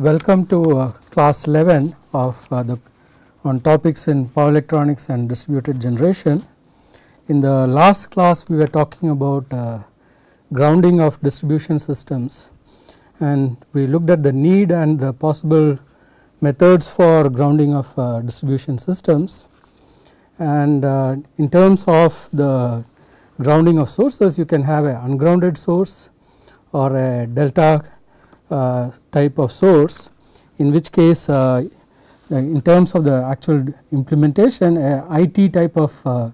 welcome to uh, class 11 of uh, the on topics in power electronics and distributed generation. In the last class we were talking about uh, grounding of distribution systems and we looked at the need and the possible methods for grounding of uh, distribution systems and uh, in terms of the grounding of sources you can have an ungrounded source or a delta type of source in which case uh, in terms of the actual implementation IT type of uh,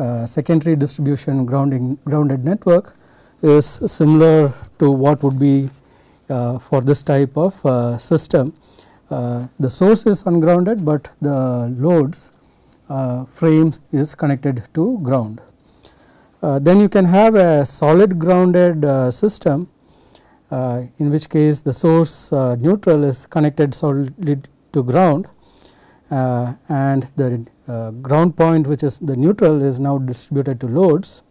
uh, secondary distribution grounding grounded network is similar to what would be uh, for this type of uh, system. the source is ungrounded, but the loads frames is connected to ground. then you can have a solid grounded system uh, in which case the source uh, neutral is connected solidly to ground uh, and the ground point which is the neutral is now distributed to loads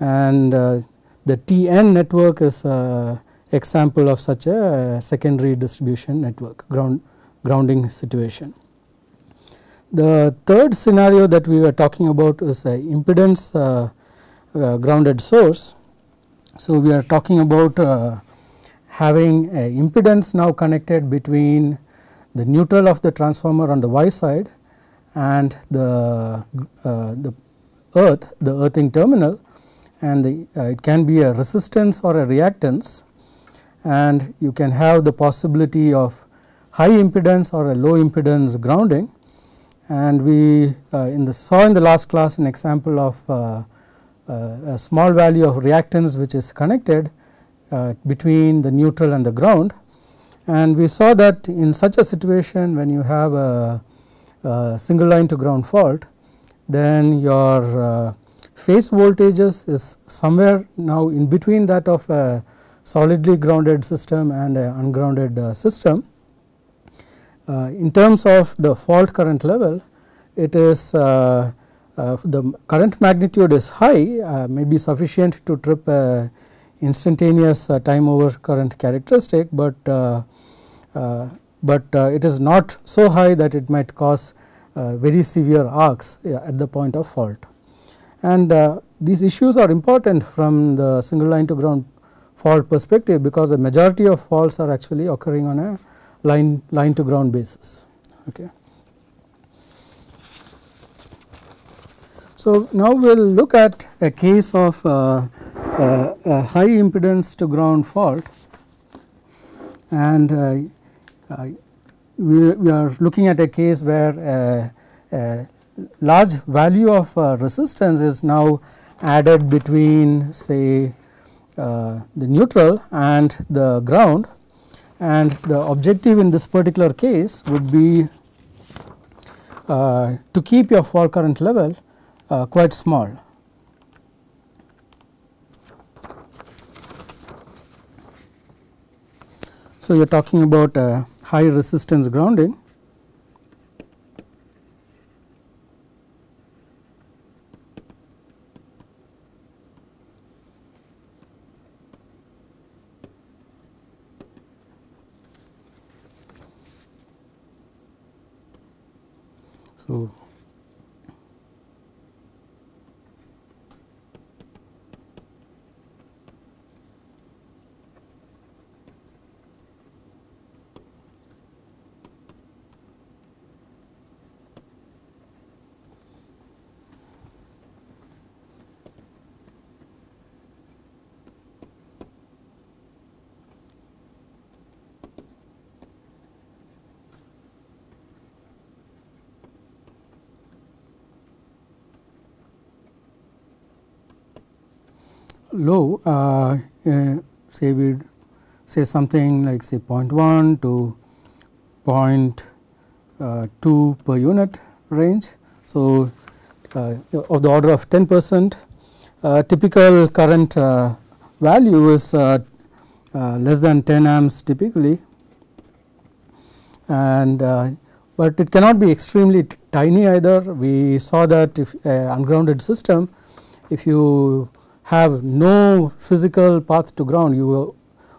and the TN network is an example of such a secondary distribution network ground grounding situation. The third scenario that we were talking about is a impedance uh, uh, grounded source. So, we are talking about uh, having a impedance now connected between the neutral of the transformer on the y side and the, uh, the earth the earthing terminal and the, uh, it can be a resistance or a reactance and you can have the possibility of high impedance or a low impedance grounding. And we uh, in the saw in the last class an example of uh, uh, a small value of reactance which is connected uh, between the neutral and the ground and we saw that in such a situation when you have a, a single line to ground fault then your uh, phase voltages is somewhere now in between that of a solidly grounded system and an ungrounded uh, system. Uh, in terms of the fault current level it is uh, uh the current magnitude is high uh, may be sufficient to trip a instantaneous uh, time over current characteristic, but uh, uh, but it is not so high that it might cause very severe arcs at the point of fault. And these issues are important from the single line to ground fault perspective because the majority of faults are actually occurring on a line line to ground basis. Okay. So, now we will look at a case of uh, uh, a high impedance to ground fault and uh, uh, we, we, are looking at a case where a, a large value of resistance is now added between say uh, the neutral and the ground and the objective in this particular case would be uh, to keep your fault current level uh, quite small. So, you are talking about a high resistance grounding. So, low uh, uh, say we say something like say 0.1 to uh, 0.2 per unit range. So, uh, of the order of 10 percent uh, typical current uh, value is less than 10 amps typically and but it cannot be extremely tiny either. We saw that if ungrounded system if you have no physical path to ground you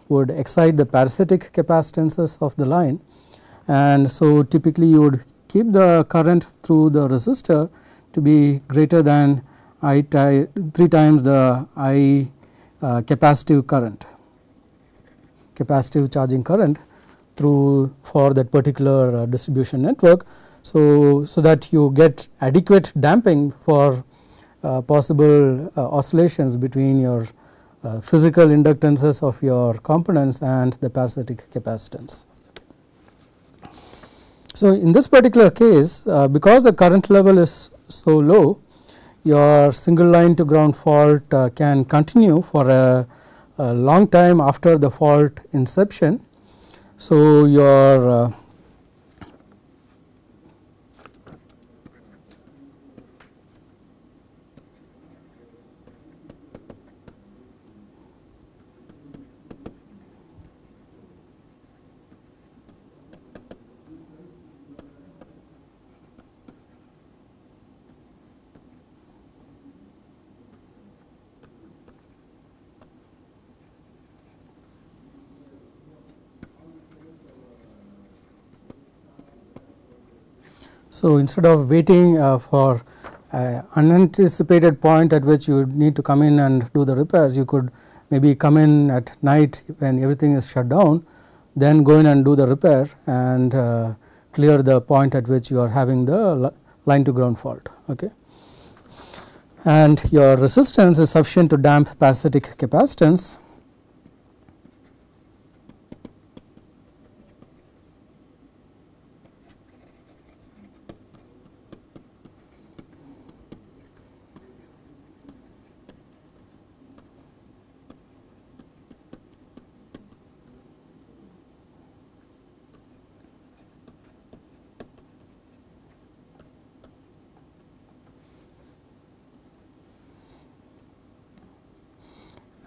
would excite the parasitic capacitances of the line and so typically you would keep the current through the resistor to be greater than I 3 times the I uh, capacitive current capacitive charging current through for that particular uh, distribution network. So, so that you get adequate damping for possible uh, oscillations between your uh, physical inductances of your components and the parasitic capacitance. So, in this particular case uh, because the current level is so low your single line to ground fault uh, can continue for a, a, long time after the fault inception. So, your So, instead of waiting uh, for uh, unanticipated point at which you need to come in and do the repairs, you could maybe come in at night when everything is shut down, then go in and do the repair and uh, clear the point at which you are having the line to ground fault. Okay. And your resistance is sufficient to damp parasitic capacitance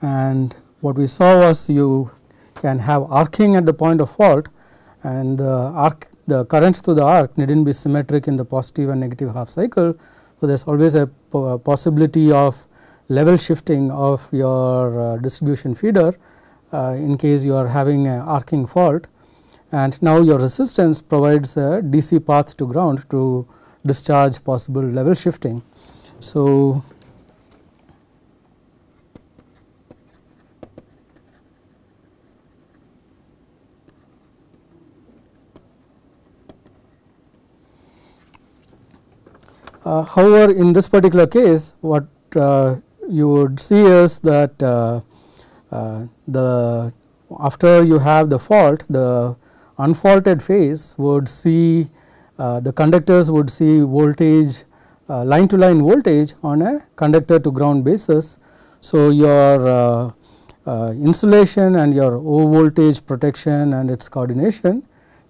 and what we saw was you can have arcing at the point of fault and the arc the current through the arc need not be symmetric in the positive and negative half cycle. So, there is always a possibility of level shifting of your uh, distribution feeder uh, in case you are having a arcing fault and now your resistance provides a DC path to ground to discharge possible level shifting. So, Uh, however, in this particular case what uh, you would see is that uh, the after you have the fault the unfaulted phase would see the conductors would see voltage line to line voltage on a conductor to ground basis. So, your uh, uh, insulation and your O voltage protection and its coordination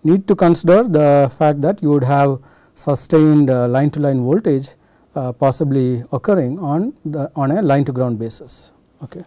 need to consider the fact that you would have sustained line to line voltage uh, possibly occurring on the on a line to ground basis. Okay.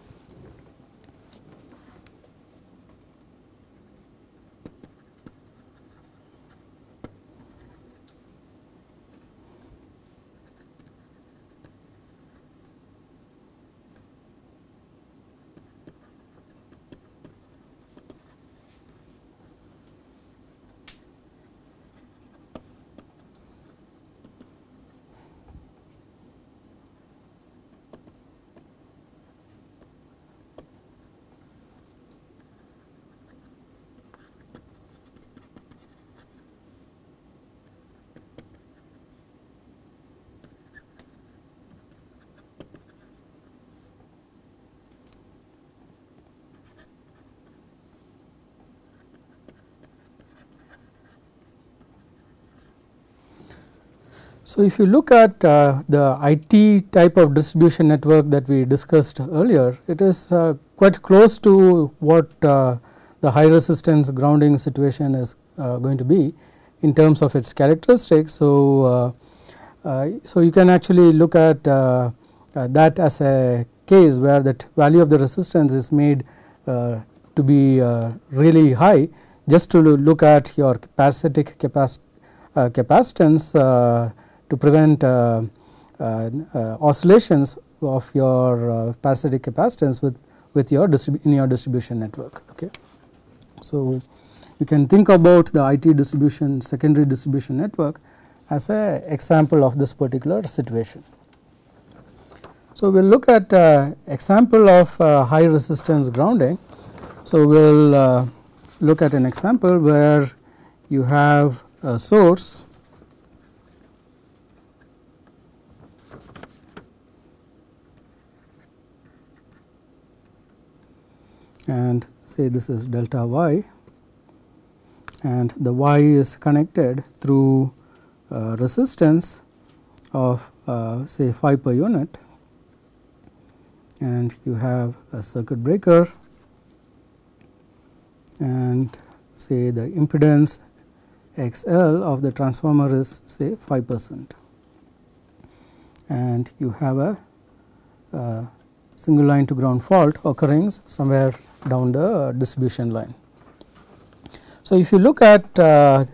So, if you look at uh, the IT type of distribution network that we discussed earlier, it is uh, quite close to what uh, the high resistance grounding situation is uh, going to be in terms of its characteristics. So, uh, uh, so you can actually look at that as a case where that value of the resistance is made to be really high just to look at your parasitic capac capacitance to prevent uh, uh, uh, oscillations of your parasitic capacitance with with your in your distribution network. Okay. So, you can think about the IT distribution secondary distribution network as a example of this particular situation. So, we will look at uh, example of uh, high resistance grounding. So, we will uh, look at an example where you have a source and say this is delta y and the y is connected through uh, resistance of uh, say 5 per unit and you have a circuit breaker and say the impedance X L of the transformer is say 5 percent. And you have a, a single line to ground fault occurring somewhere down the distribution line. So, if you look at uh,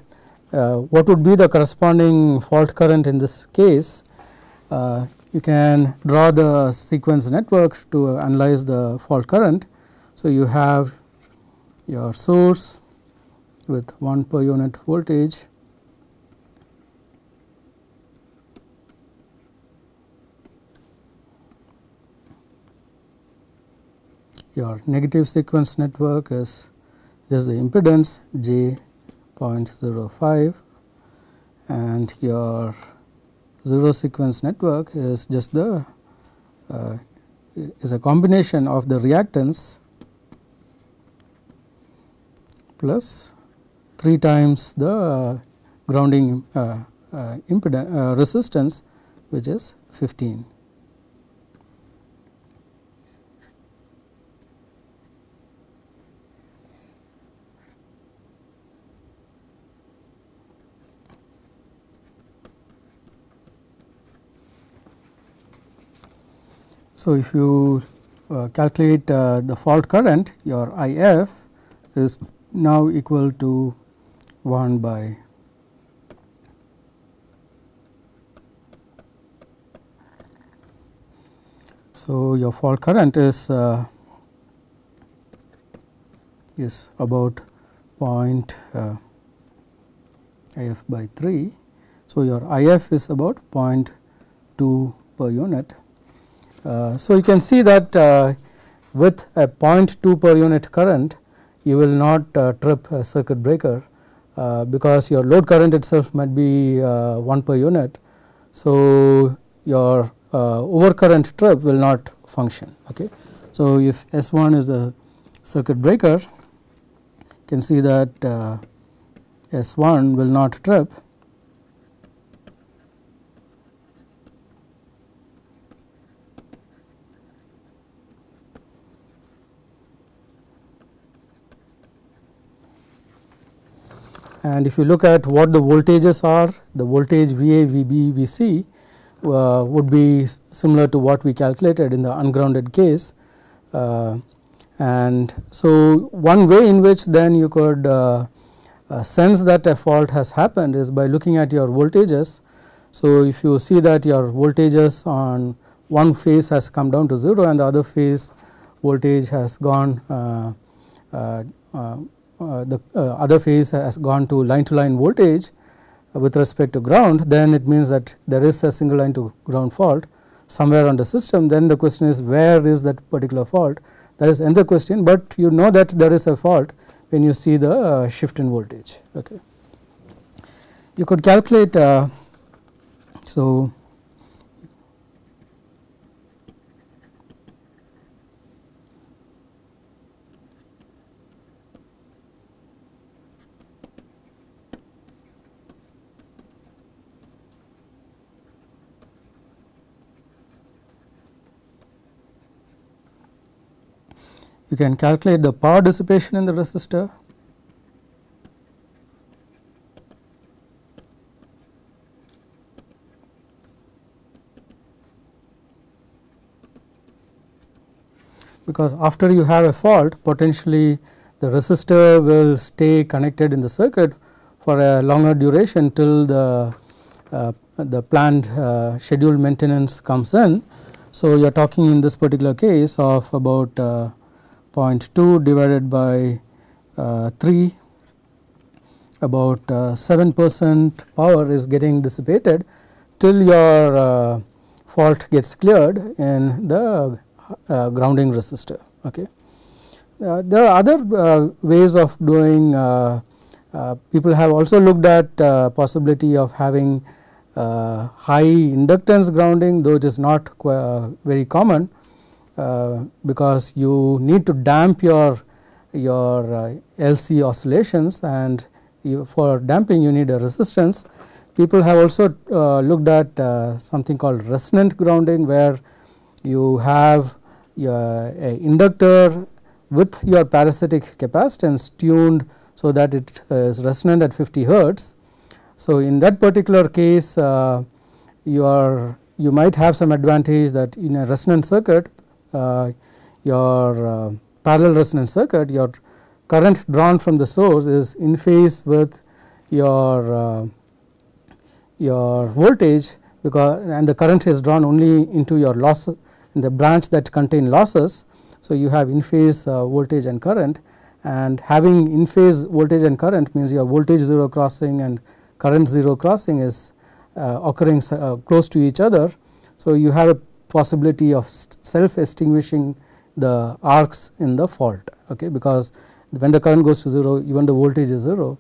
uh, what would be the corresponding fault current in this case, uh, you can draw the sequence network to analyze the fault current. So, you have your source with 1 per unit voltage your negative sequence network is just the impedance j 0.05 and your zero sequence network is just the uh, is a combination of the reactance plus 3 times the uh, grounding uh, uh impedance uh, resistance which is 15. So, if you uh, calculate uh, the fault current your I f is now equal to 1 by So, your fault current is uh, is about point uh, IF by 3. So, your IF is about 0.2 per unit Uh, so, you can see that uh, with a 0.2 per unit current you will not uh, trip a circuit breaker uh, because your load current itself might be uh, 1 per unit. So, your overcurrent trip will not function. Okay. So, if S 1 is a circuit breaker you can see that S 1 will not trip and if you look at what the voltages are the voltage VA, VB, VC uh, would be similar to what we calculated in the ungrounded case. Uh, and so, one way in which then you could uh, uh, sense that a fault has happened is by looking at your voltages. So, if you see that your voltages on one phase has come down to 0 and the other phase voltage has gone uh, uh, the uh, other phase has gone to line to line voltage uh, with respect to ground then it means that there is a single line to ground fault somewhere on the system then the question is where is that particular fault that is another question, but you know that there is a fault when you see the shift in voltage. Okay. You could calculate so you can calculate the power dissipation in the resistor because after you have a fault potentially the resistor will stay connected in the circuit for a longer duration till the uh, the planned uh, scheduled maintenance comes in. So, you are talking in this particular case of about uh, 0.2 divided by uh, 3 about uh, 7 percent power is getting dissipated till your uh, fault gets cleared in the uh, grounding resistor. Okay. Uh, there are other uh, ways of doing people have also looked at possibility of having high inductance grounding though it is not very common because you need to damp your your LC oscillations and for damping you need a resistance. People have also uh, looked at uh, something called resonant grounding where you have your inductor with your parasitic capacitance tuned so that it is resonant at 50 hertz. So, in that particular case uh, you are you might have some advantage that in a resonant circuit uh, your uh, parallel resonant circuit your current drawn from the source is in phase with your uh, your voltage because and the current is drawn only into your loss in the branch that contain losses. So, you have in phase uh, voltage and current and having in phase voltage and current means your voltage 0 crossing and current 0 crossing is uh, occurring uh, close to each other. So, you have a possibility of self extinguishing the arcs in the fault okay, because when the current goes to 0 even the voltage is 0.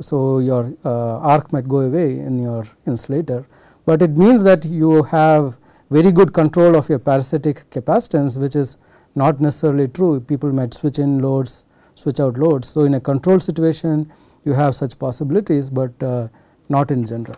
So, your uh, arc might go away in your insulator, but it means that you have very good control of your parasitic capacitance which is not necessarily true people might switch in loads switch out loads. So, in a control situation you have such possibilities, but uh, not in general.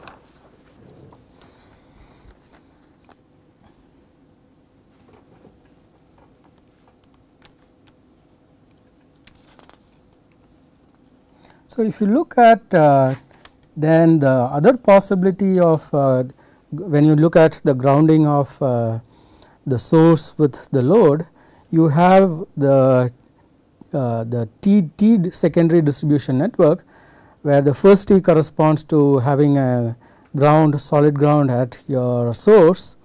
So, if you look at uh, then the other possibility of uh, when you look at the grounding of uh, the source with the load, you have the uh, the T, T secondary distribution network where the first T corresponds to having a ground solid ground at your source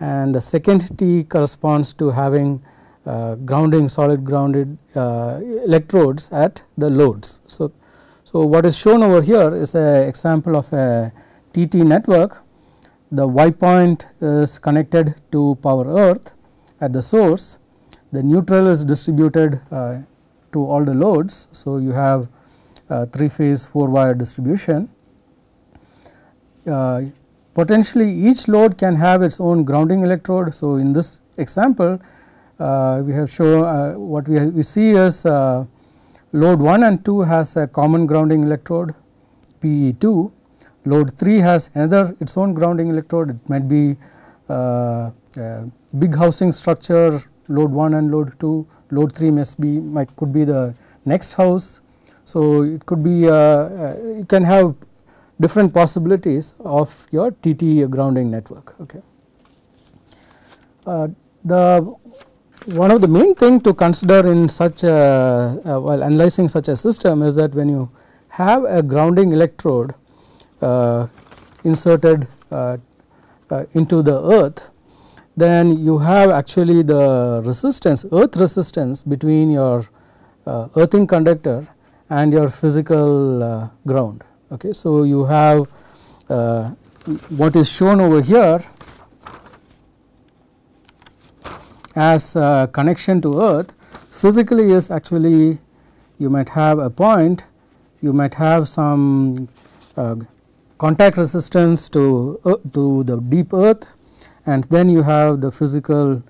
and the second T corresponds to having uh, grounding solid grounded uh, electrodes at the loads. So, so, what is shown over here is a example of a TT network. The y point is connected to power earth at the source. The neutral is distributed uh, to all the loads. So, you have uh, 3 phase 4 wire distribution. Uh, potentially each load can have its own grounding electrode. So, in this example uh, we have shown uh, what we, we see is uh, Load 1 and 2 has a common grounding electrode PE2, load 3 has another its own grounding electrode it might be uh, big housing structure load 1 and load 2, load 3 must be might could be the next house. So, it could be uh, uh, you can have different possibilities of your TT grounding network. Okay. Uh, the one of the main thing to consider in such a uh, while analyzing such a system is that when you have a grounding electrode uh, inserted uh, uh into the earth then you have actually the resistance earth resistance between your uh, earthing conductor and your physical uh, ground. Okay. So, you have what is shown over here as a connection to earth physically is actually you might have a point. You might have some uh, contact resistance to uh, to the deep earth and then you have the physical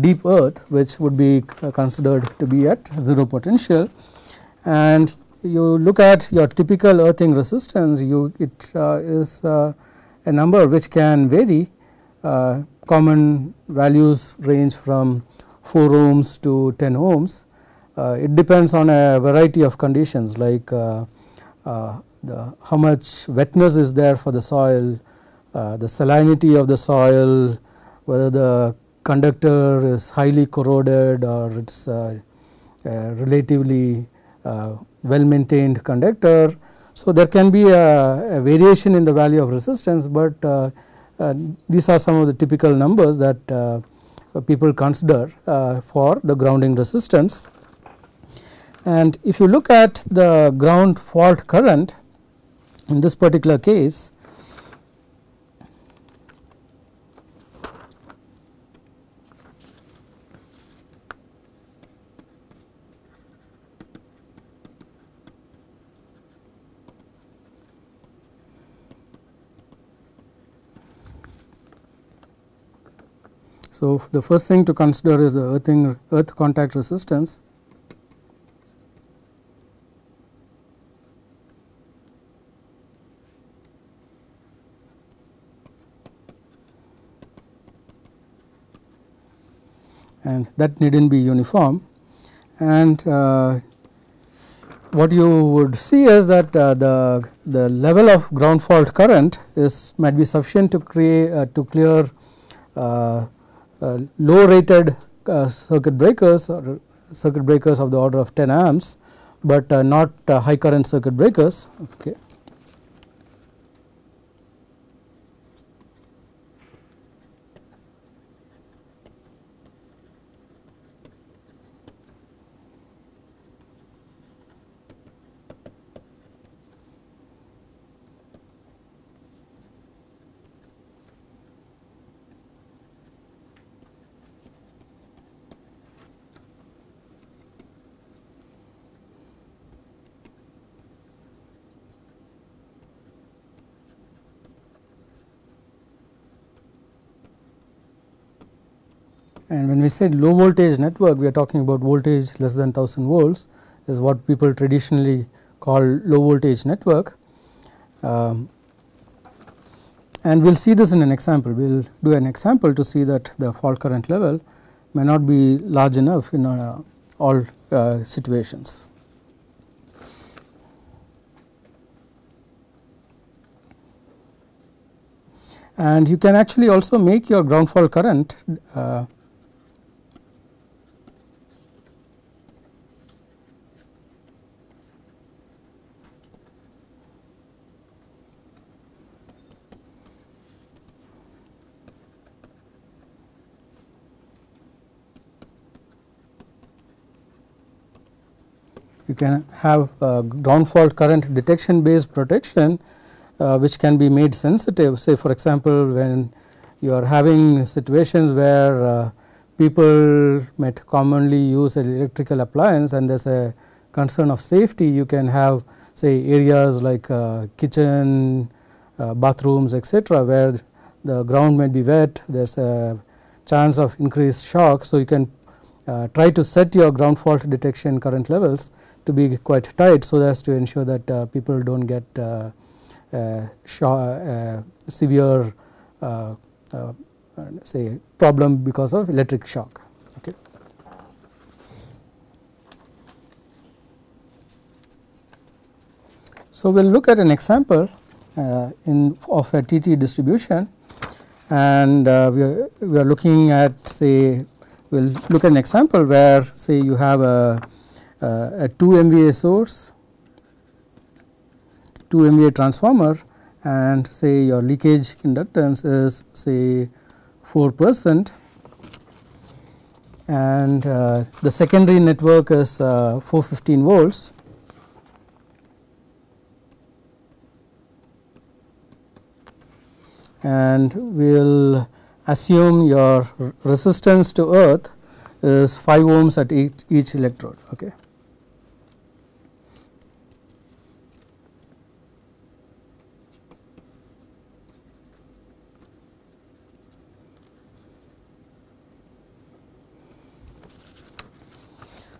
deep earth which would be uh, considered to be at 0 potential. And you look at your typical earthing resistance you it uh, is uh, a number which can vary uh, common values range from 4 ohms to 10 ohms. Uh, it depends on a variety of conditions like uh, uh, the how much wetness is there for the soil, uh, the salinity of the soil, whether the conductor is highly corroded or it is a relatively well maintained conductor. So, there can be a, a, variation in the value of resistance, but these are some of the typical numbers that uh, people consider uh, for the grounding resistance. And if you look at the ground fault current in this particular case, So, the first thing to consider is the earthing earth contact resistance. and that needn't be uniform and uh, what you would see is that uh, the the level of ground fault current is might be sufficient to create uh, to clear uh, low rated uh, circuit breakers or circuit breakers of the order of 10 amps, but uh, not high current circuit breakers. Okay. We say low voltage network, we are talking about voltage less than 1000 volts is what people traditionally call low voltage network. Um, and we will see this in an example. We will do an example to see that the fault current level may not be large enough in uh, all uh, situations. And you can actually also make your ground fault current uh, can have ground fault current detection based protection uh, which can be made sensitive. Say for example when you are having situations where uh, people might commonly use an electrical appliance and there is a concern of safety you can have say areas like uh, kitchen bathrooms etc where the ground might be wet there is a chance of increased shock. So you can uh, try to set your ground fault detection current levels to be quite tight so as to ensure that uh, people do not get uh, uh, severe say problem because of electric shock. Okay. So, we will look at an example uh, in of a TT distribution and uh, we, are, we are looking at say we will look at an example where say you have a uh, a 2 MVA source, 2 MVA transformer and say your leakage inductance is say 4 percent and uh, the secondary network is uh, 415 volts. and we will assume your resistance to earth is 5 ohms at each, each electrode. Okay.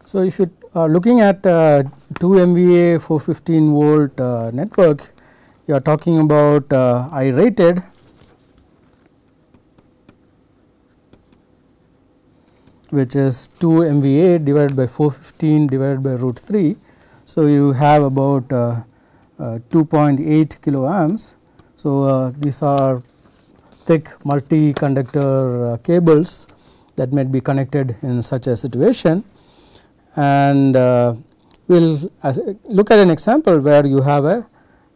So, if you are looking at uh, 2 MVA 415 volt uh, network, you are talking about uh, I rated which is 2 MVA divided by 415 divided by root 3. So, you have about uh, uh, 2.8 kilo amps. So, uh, these are thick multi conductor cables that might be connected in such a situation and uh, we will look at an example where you have a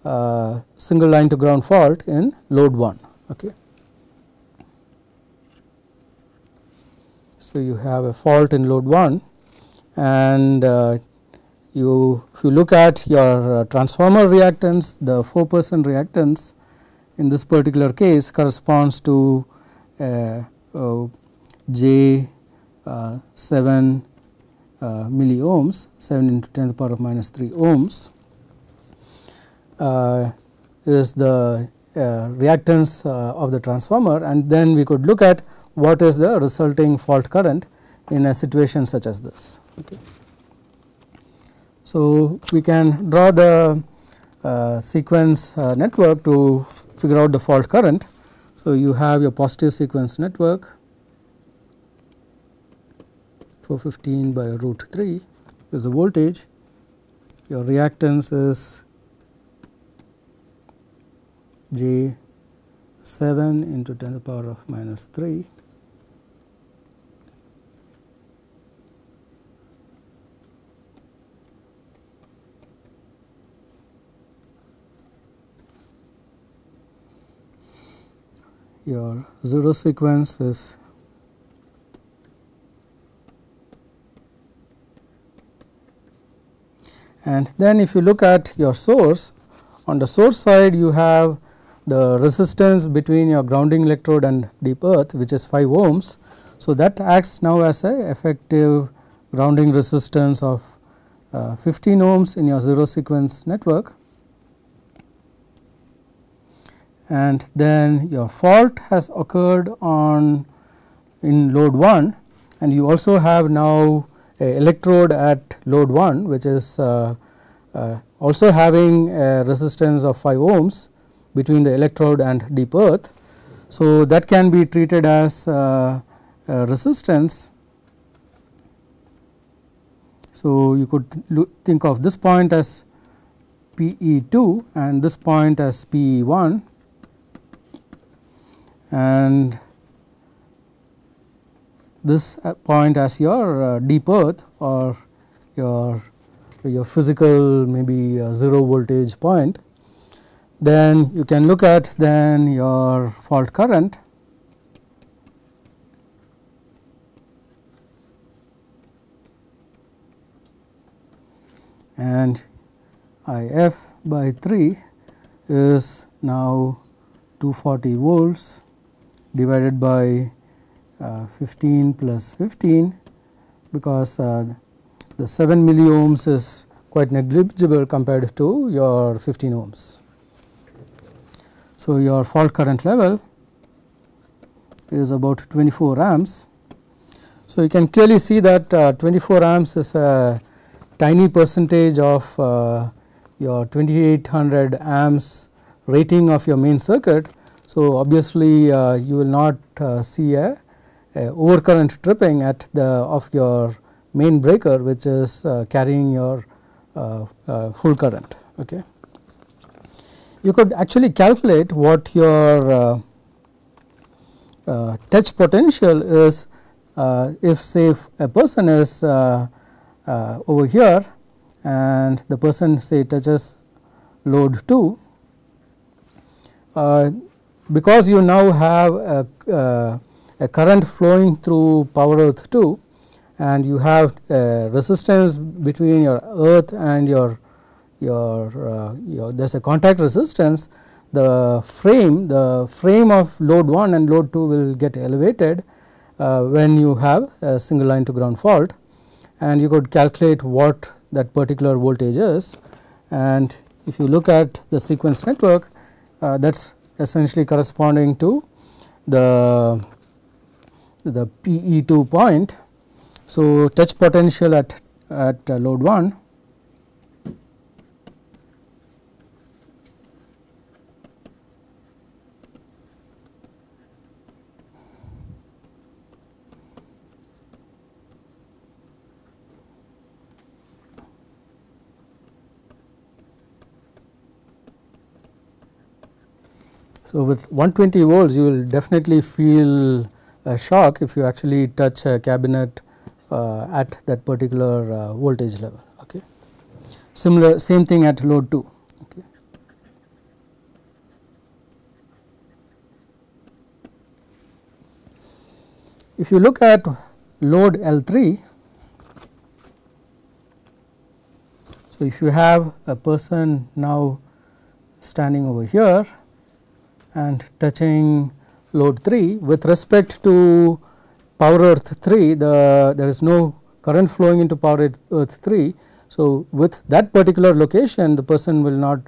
uh, single line to ground fault in load 1. Okay. So, you have a fault in load 1 and uh, you if you look at your uh, transformer reactance the 4 percent reactance in this particular case corresponds to uh, uh, J uh, 7 uh, milliohms 7 into 10 to the power of minus 3 ohms uh, is the reactance of the transformer and then we could look at what is the resulting fault current in a situation such as this. Okay. So, we can draw the uh, sequence uh, network to figure out the fault current. So, you have your positive sequence network 415 by root 3 is the voltage, your reactance is J 7 into 10 to the power of minus 3 your zero sequence is and then if you look at your source on the source side you have the resistance between your grounding electrode and deep earth which is 5 ohms. So, that acts now as a effective grounding resistance of uh, 15 ohms in your zero sequence network and then your fault has occurred on in load 1 and you also have now electrode at load 1 which is uh, uh, also having a resistance of 5 ohms between the electrode and deep earth. So, that can be treated as uh, resistance. So, you could think of this point as P E 2 and this point as P E 1 and this point as your uh, deep earth or your your physical maybe uh, 0 voltage point then you can look at then your fault current. And I f by 3 is now 240 volts divided by 15 plus 15 because uh, the 7 milliohms is quite negligible compared to your 15 ohms. So, your fault current level is about 24 amps. So, you can clearly see that uh, 24 amps is a tiny percentage of uh, your 2800 amps rating of your main circuit so, obviously, uh, you will not uh, see a, a, overcurrent tripping at the of your main breaker which is uh, carrying your uh, uh, full current. Okay. You could actually calculate what your uh, touch potential is if say a person is over here and the person say touches load 2 because you now have a, uh, a current flowing through power earth 2 and you have resistance between your earth and your your, uh, your there is a contact resistance. The frame the frame of load 1 and load 2 will get elevated uh, when you have a single line to ground fault. And you could calculate what that particular voltage is. And if you look at the sequence network uh, that is essentially corresponding to the the PE2 point. So, touch potential at at uh, load 1 So, with 120 volts you will definitely feel shock if you actually touch a cabinet uh, at that particular uh, voltage level. Okay. Similar same thing at load 2. Okay. If you look at load L 3 So, if you have a person now standing over here and touching load 3 with respect to power earth 3 the there is no current flowing into power earth 3. So, with that particular location the person will not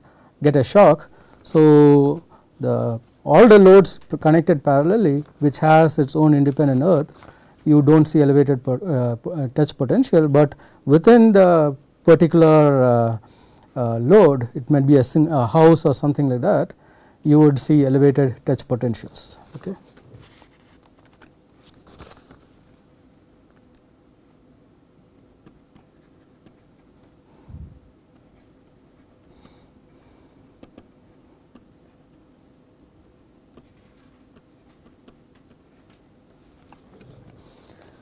get a shock. So, the all the loads connected parallelly which has its own independent earth you do not see elevated per, uh, uh, touch potential, but within the particular uh, uh, load it might be a, a, house or something like that you would see elevated touch potentials. Okay.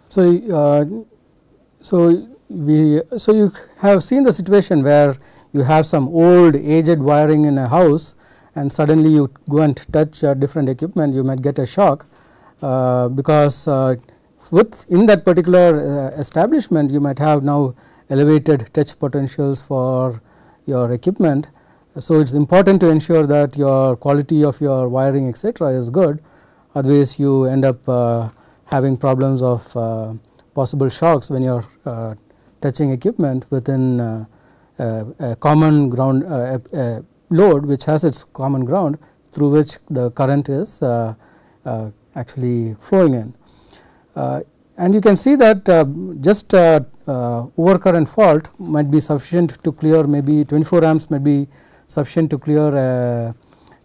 So, uh, so we so you have seen the situation where you have some old aged wiring in a house and suddenly you go and touch uh, different equipment you might get a shock uh, because uh, with in that particular uh, establishment you might have now elevated touch potentials for your equipment. So, it is important to ensure that your quality of your wiring etc., is good otherwise you end up uh, having problems of uh, possible shocks when you are touching equipment within a common ground a load which has its common ground through which the current is uh, uh, actually flowing in. Uh, and you can see that just overcurrent fault might be sufficient to clear maybe 24 amps might be sufficient to clear a,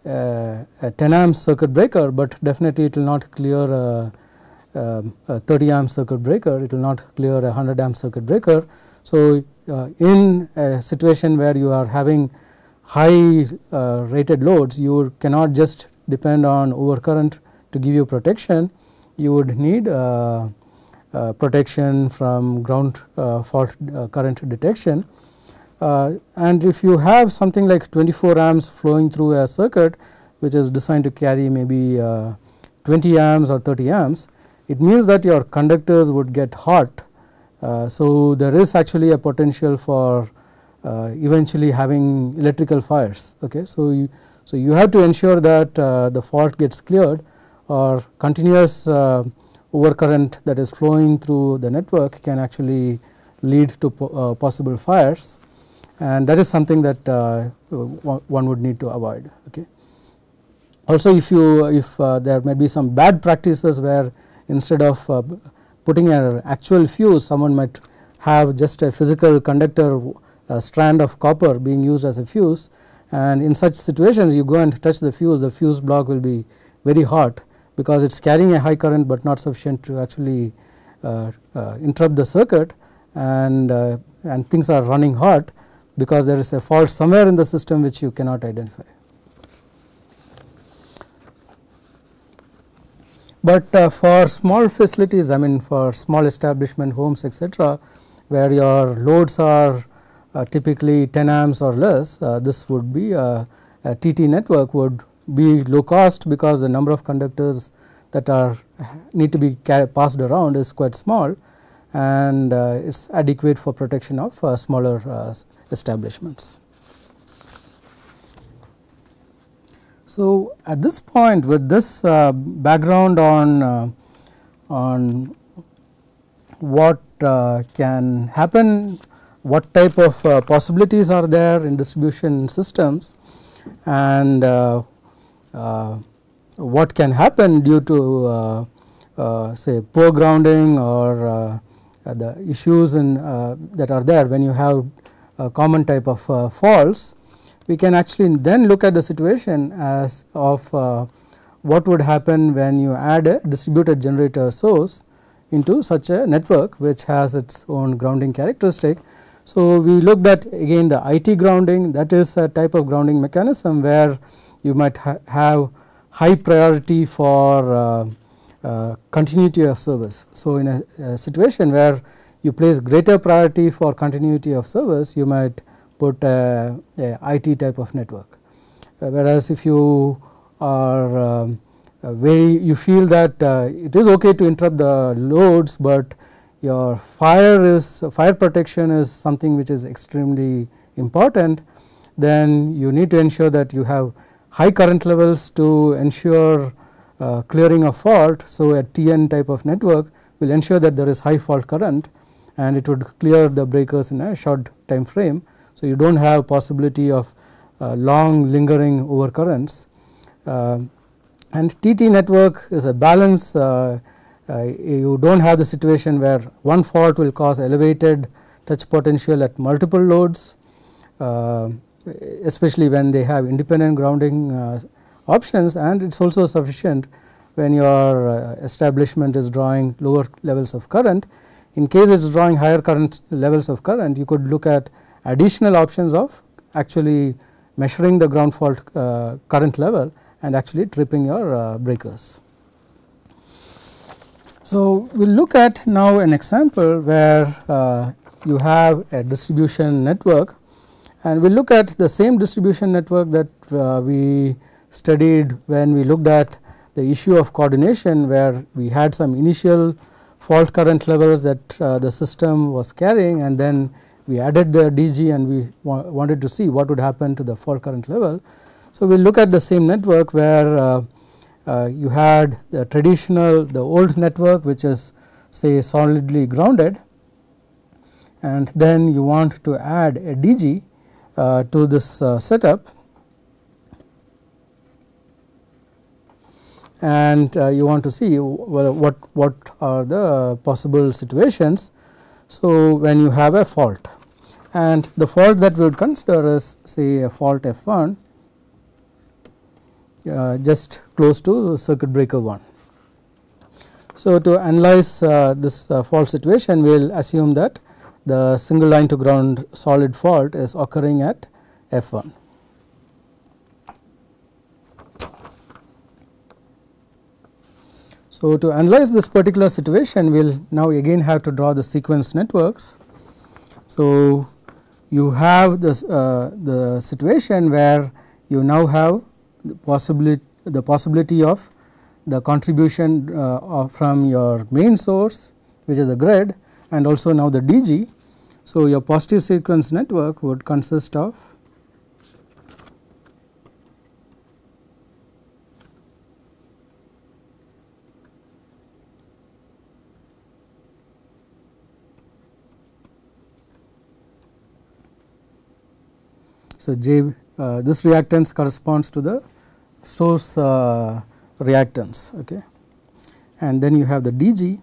a, a 10 amps circuit breaker, but definitely it will not clear a, a 30 amp circuit breaker, it will not clear a 100 amp circuit breaker. So, uh, in a situation where you are having high uh, rated loads, you cannot just depend on overcurrent to give you protection, you would need uh, uh protection from ground uh, fault uh, current detection. and if you have something like 24 amps flowing through a circuit which is designed to carry maybe 20 amps or 30 amps, it means that your conductors would get hot. Uh, so, there is actually a potential for uh, eventually having electrical fires. Okay. So, you, so you have to ensure that uh, the fault gets cleared or continuous uh, overcurrent that is flowing through the network can actually lead to po uh, possible fires and that is something that uh, one would need to avoid. Okay. Also if you if there may be some bad practices where instead of uh, putting an actual fuse someone might have just a physical conductor strand of copper being used as a fuse and in such situations you go and touch the fuse the fuse block will be very hot because it is carrying a high current, but not sufficient to actually uh, uh, interrupt the circuit and, uh, and things are running hot because there is a fault somewhere in the system which you cannot identify. But uh, for small facilities I mean for small establishment homes etc., where your loads are typically 10 amps or less uh, this would be a, a, TT network would be low cost because the number of conductors that are need to be passed around is quite small and uh, it is adequate for protection of uh, smaller uh, establishments. So, at this point with this uh, background on uh, on what uh, can happen, what type of uh, possibilities are there in distribution systems and uh, uh, what can happen due to say poor grounding or the issues in that are there when you have a common type of faults we can actually then look at the situation as of uh, what would happen when you add a distributed generator source into such a network which has its own grounding characteristic. So, we looked at again the IT grounding that is a type of grounding mechanism where you might ha have high priority for uh, uh, continuity of service. So, in a, a, situation where you place greater priority for continuity of service you might put a, a IT type of network. Uh, whereas, if you are um, uh, very you feel that uh, it is okay to interrupt the loads, but your fire is fire protection is something which is extremely important then you need to ensure that you have high current levels to ensure uh, clearing of fault. So, a TN type of network will ensure that there is high fault current and it would clear the breakers in a short time frame. So, you do not have possibility of uh, long lingering overcurrents uh, and TT network is a balance uh, you do not have the situation where one fault will cause elevated touch potential at multiple loads uh, especially when they have independent grounding uh, options and it is also sufficient when your uh, establishment is drawing lower levels of current. In case it is drawing higher current levels of current you could look at additional options of actually measuring the ground fault uh, current level and actually tripping your uh, breakers. So, we will look at now an example where uh, you have a distribution network and we will look at the same distribution network that uh, we studied when we looked at the issue of coordination where we had some initial fault current levels that uh, the system was carrying and then we added the DG and we wa wanted to see what would happen to the fault current level. So, we will look at the same network where uh, you had the traditional the old network which is say solidly grounded and then you want to add a DG uh, to this uh, setup and uh, you want to see well, what what are the possible situations. So, when you have a fault and the fault that we would consider is say a fault F 1 uh, just close to circuit breaker 1. So, to analyze uh, this uh, fault situation we will assume that the single line to ground solid fault is occurring at F 1. So, to analyze this particular situation we will now again have to draw the sequence networks. So, you have this uh, the situation where you now have the possibility the possibility of the contribution uh, from your main source which is a grid and also now the DG. So, your positive sequence network would consist of So, J uh, this reactance corresponds to the source uh, reactance okay? And then you have the dg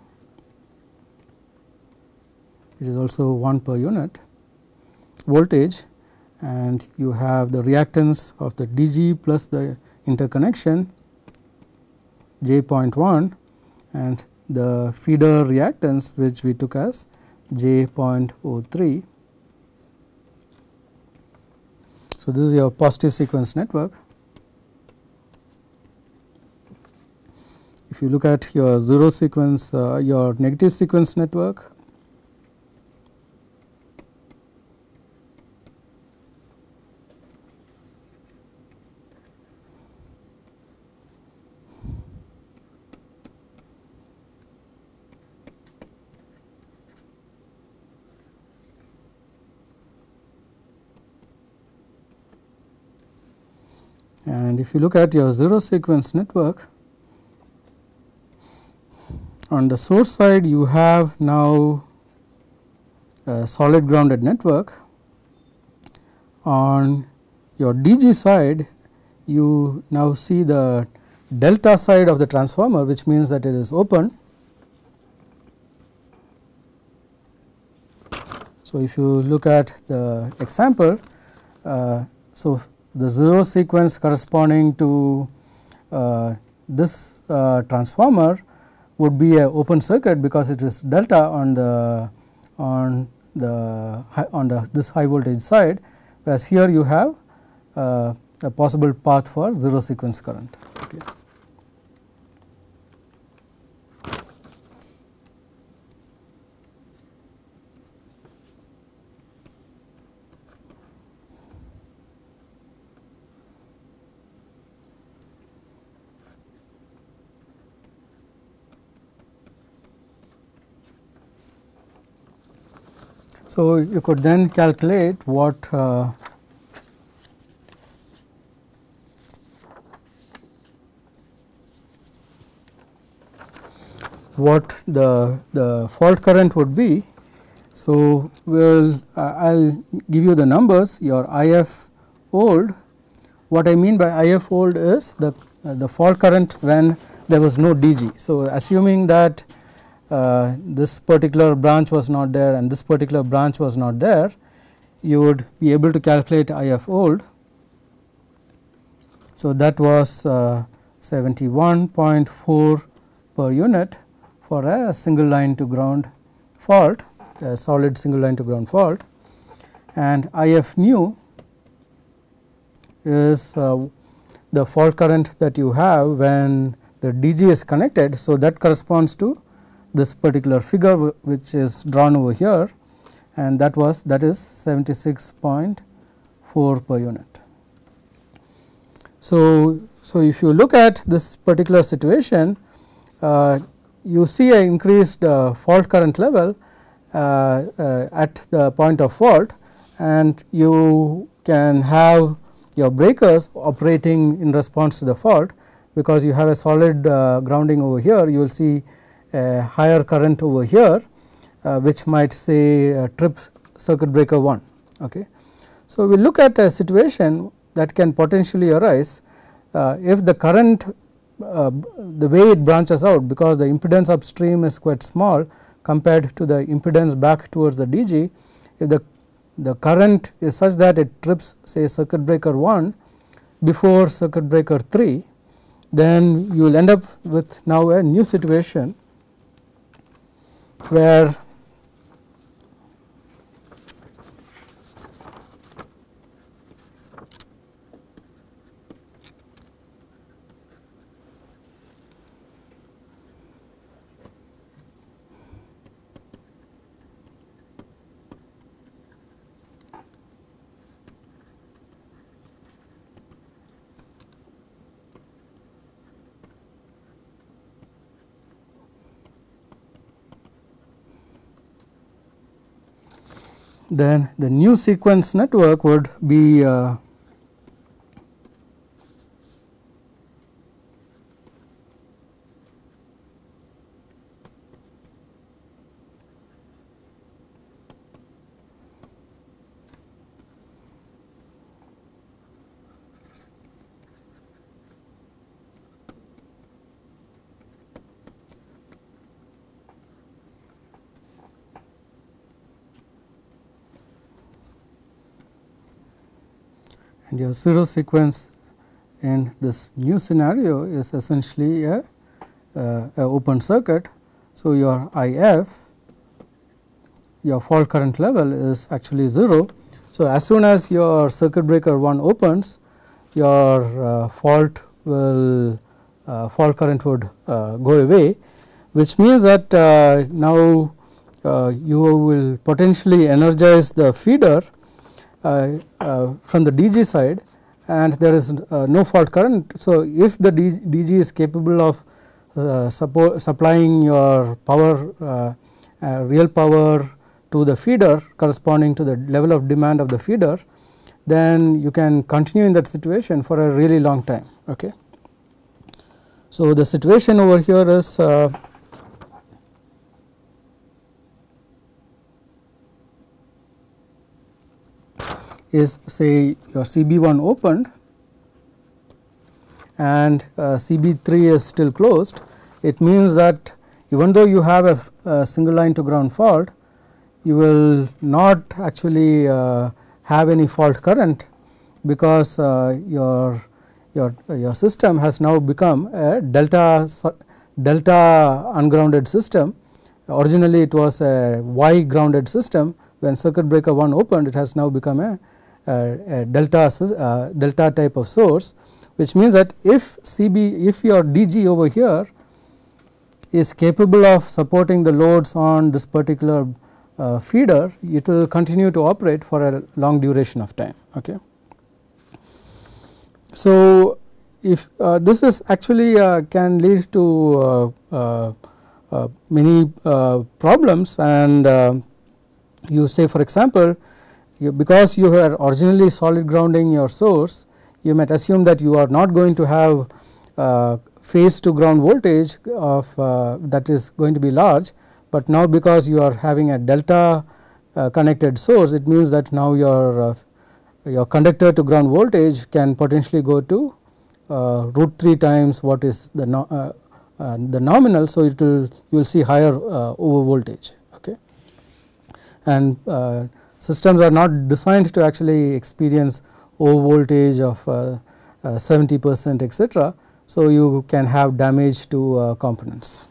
which is also 1 per unit voltage and you have the reactance of the dg plus the interconnection j.1 and the feeder reactance which we took as j.03 So, this is your positive sequence network. If you look at your 0 sequence, uh, your negative sequence network, And if you look at your 0 sequence network, on the source side you have now a solid grounded network. On your DG side you now see the delta side of the transformer which means that it is open. So, if you look at the example, uh, so the 0 sequence corresponding to uh, this uh, transformer would be a open circuit because it is delta on the on the on the this high voltage side whereas here you have uh, a possible path for 0 sequence current. Okay. So, you could then calculate what uh, what the, the fault current would be. So, we will I will give you the numbers your IF old what I mean by IF old is the uh, the fault current when there was no DG. So, assuming that uh, this particular branch was not there and this particular branch was not there you would be able to calculate IF old. So, that was uh, 71.4 per unit for a single line to ground fault a solid single line to ground fault and IF new is uh, the fault current that you have when the DG is connected. So, that corresponds to this particular figure which is drawn over here and that was that is 76.4 per unit. So, so if you look at this particular situation uh, you see a increased uh, fault current level uh, uh, at the point of fault and you can have your breakers operating in response to the fault because you have a solid uh, grounding over here you will see higher current over here uh, which might say uh, trip circuit breaker 1. Okay. So, we look at a situation that can potentially arise uh, if the current the way it branches out because the impedance upstream is quite small compared to the impedance back towards the DG. If the, the current is such that it trips say circuit breaker 1 before circuit breaker 3 then you will end up with now a new situation where then the new sequence network would be uh, and your zero sequence in this new scenario is essentially a, uh, a open circuit. So, your IF your fault current level is actually 0. So, as soon as your circuit breaker 1 opens your uh, fault will uh, fault current would uh, go away which means that uh, now uh, you will potentially energize the feeder Uh, uh, from the DG side and there is uh, no fault current. So, if the DG is capable of uh, supplying your power real power to the feeder corresponding to the level of demand of the feeder then you can continue in that situation for a really long time. Okay. So, the situation over here is uh, is say your CB1 opened and uh, CB3 is still closed, it means that even though you have a, a single line to ground fault, you will not actually uh, have any fault current because uh, your your your system has now become a delta delta ungrounded system. Originally, it was a Y grounded system. When circuit breaker 1 opened, it has now become a a delta uh, delta type of source which means that if CB if your DG over here is capable of supporting the loads on this particular uh, feeder it will continue to operate for a long duration of time. Okay. So, if uh, this is actually uh, can lead to uh, uh, many problems and you say for example, you, because you are originally solid grounding your source you might assume that you are not going to have uh, phase to ground voltage of uh, that is going to be large, but now because you are having a delta uh, connected source it means that now your uh, your conductor to ground voltage can potentially go to uh, root 3 times what is the no, uh, the nominal. So, it will you will see higher over voltage okay and systems are not designed to actually experience over voltage of uh, uh, 70 percent etc. So, you can have damage to uh, components.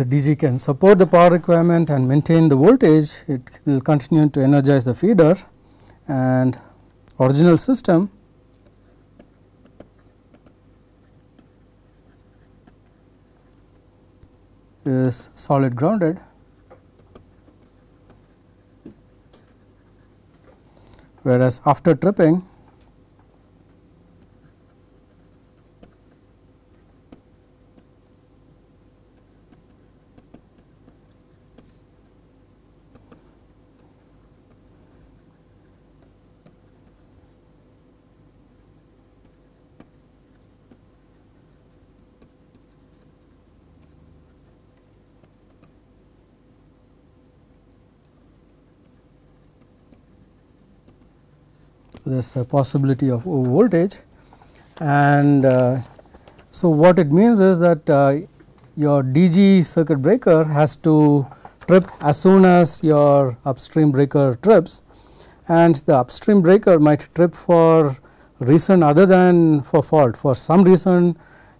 The DG can support the power requirement and maintain the voltage, it will continue to energize the feeder and original system is solid grounded. Whereas after tripping there is a possibility of voltage. And uh, so what it means is that uh, your DG circuit breaker has to trip as soon as your upstream breaker trips. And the upstream breaker might trip for reason other than for fault. For some reason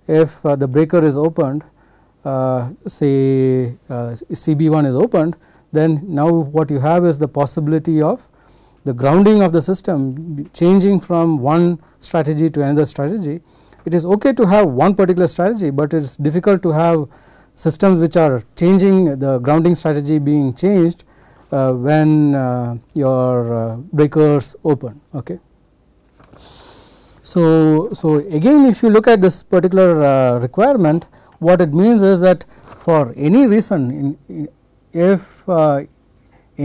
if uh, the breaker is opened uh, say uh, CB1 is opened then now what you have is the possibility of the grounding of the system changing from one strategy to another strategy, it is okay to have one particular strategy, but it is difficult to have systems which are changing the grounding strategy being changed uh, when uh, your uh, breakers open. Okay. So, so again if you look at this particular uh, requirement what it means is that for any reason in, in if uh,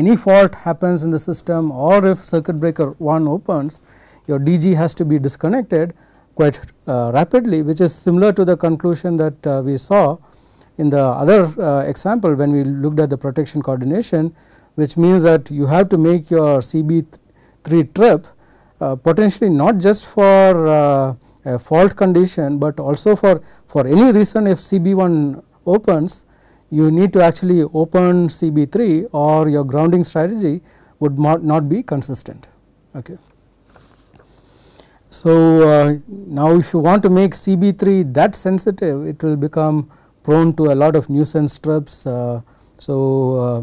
any fault happens in the system or if circuit breaker 1 opens your DG has to be disconnected quite uh, rapidly which is similar to the conclusion that uh, we saw in the other uh, example when we looked at the protection coordination which means that you have to make your CB3 trip uh, potentially not just for uh, a fault condition, but also for, for any reason if CB1 opens you need to actually open CB3 or your grounding strategy would not be consistent. Okay. So, uh, now if you want to make CB3 that sensitive it will become prone to a lot of nuisance trips. Uh, so, uh,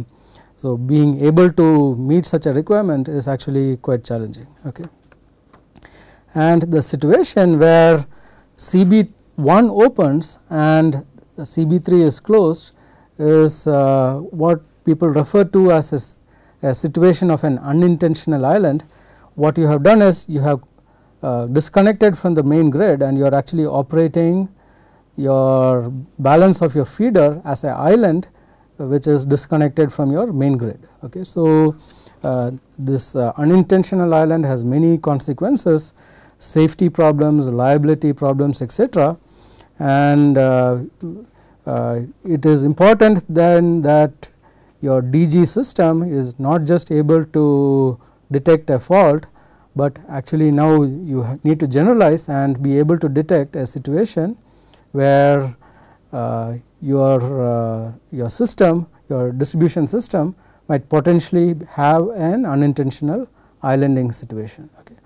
so being able to meet such a requirement is actually quite challenging. Okay. And the situation where CB1 opens and CB3 is closed is uh, what people refer to as a, a, situation of an unintentional island. What you have done is you have uh, disconnected from the main grid and you are actually operating your balance of your feeder as an island which is disconnected from your main grid. Okay. So, uh, this uh, unintentional island has many consequences safety problems, liability problems etc. and uh, it is important then that your DG system is not just able to detect a fault, but actually now you need to generalize and be able to detect a situation where uh, your uh, your system your distribution system might potentially have an unintentional islanding situation. Okay.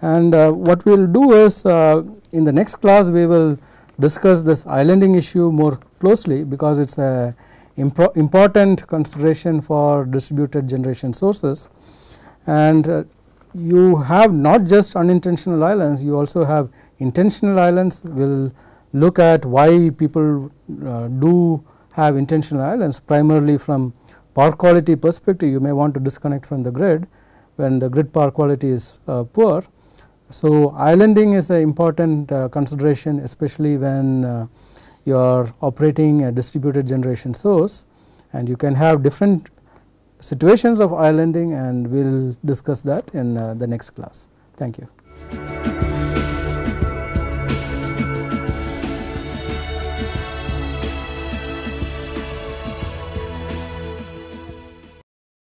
And uh, what we will do is uh, in the next class we will discuss this islanding issue more closely because it is a important consideration for distributed generation sources. And uh, you have not just unintentional islands you also have intentional islands. We will look at why people uh, do have intentional islands primarily from power quality perspective. You may want to disconnect from the grid when the grid power quality is uh, poor. So, islanding is an important uh, consideration especially when uh, you are operating a distributed generation source and you can have different situations of islanding and we will discuss that in uh, the next class. Thank you.